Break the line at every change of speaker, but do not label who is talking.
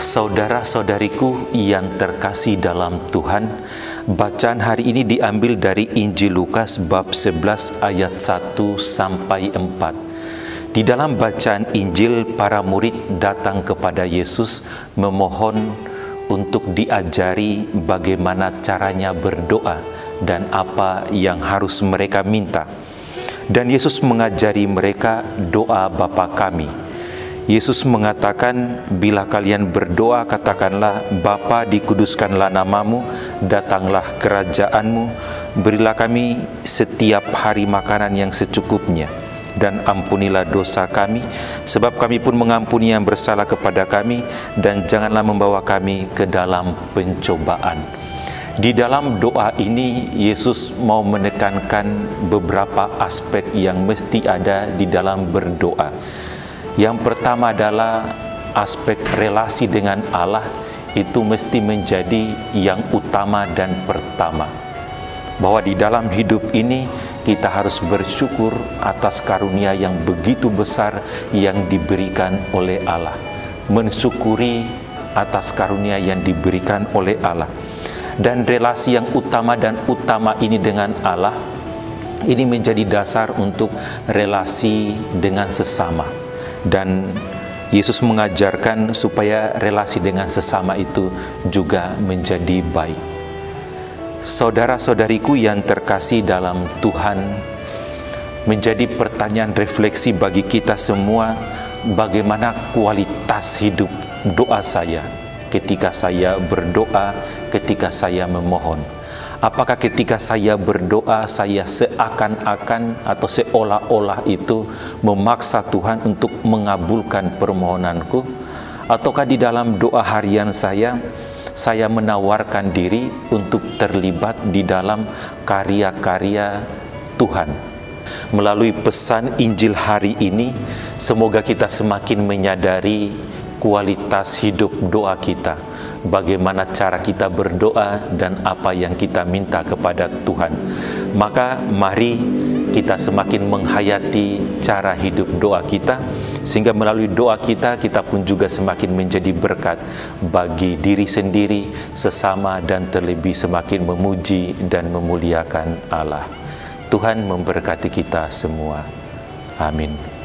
Saudara-saudariku yang terkasih dalam Tuhan, bacaan hari ini diambil dari Injil Lukas bab 11 ayat 1 sampai 4. Di dalam bacaan Injil, para murid datang kepada Yesus memohon untuk diajari bagaimana caranya berdoa dan apa yang harus mereka minta. Dan Yesus mengajari mereka doa Bapa kami Yesus mengatakan, "Bila kalian berdoa, katakanlah: Bapa, dikuduskanlah namamu, datanglah kerajaanmu, berilah kami setiap hari makanan yang secukupnya." dan ampunilah dosa kami sebab kami pun mengampuni yang bersalah kepada kami dan janganlah membawa kami ke dalam pencobaan. Di dalam doa ini Yesus mau menekankan beberapa aspek yang mesti ada di dalam berdoa. Yang pertama adalah aspek relasi dengan Allah itu mesti menjadi yang utama dan pertama. Bahwa di dalam hidup ini kita harus bersyukur atas karunia yang begitu besar yang diberikan oleh Allah. Mensyukuri atas karunia yang diberikan oleh Allah. Dan relasi yang utama dan utama ini dengan Allah ini menjadi dasar untuk relasi dengan sesama dan Yesus mengajarkan supaya relasi dengan sesama itu juga menjadi baik. Saudara-saudariku yang terkasih dalam Tuhan, menjadi pertanyaan refleksi bagi kita semua bagaimana kualitas hidup doa saya ketika saya berdoa, ketika saya memohon Apakah ketika saya berdoa, saya seakan-akan atau seolah-olah itu memaksa Tuhan untuk mengabulkan permohonanku? Ataukah di dalam doa harian saya, saya menawarkan diri untuk terlibat di dalam karya-karya Tuhan? Melalui pesan Injil hari ini, semoga kita semakin menyadari kualitas hidup doa kita bagaimana cara kita berdoa dan apa yang kita minta kepada Tuhan. Maka mari kita semakin menghayati cara hidup doa kita sehingga melalui doa kita kita pun juga semakin menjadi berkat bagi diri sendiri, sesama dan terlebih semakin memuji dan memuliakan Allah. Tuhan memberkati kita semua. Amin.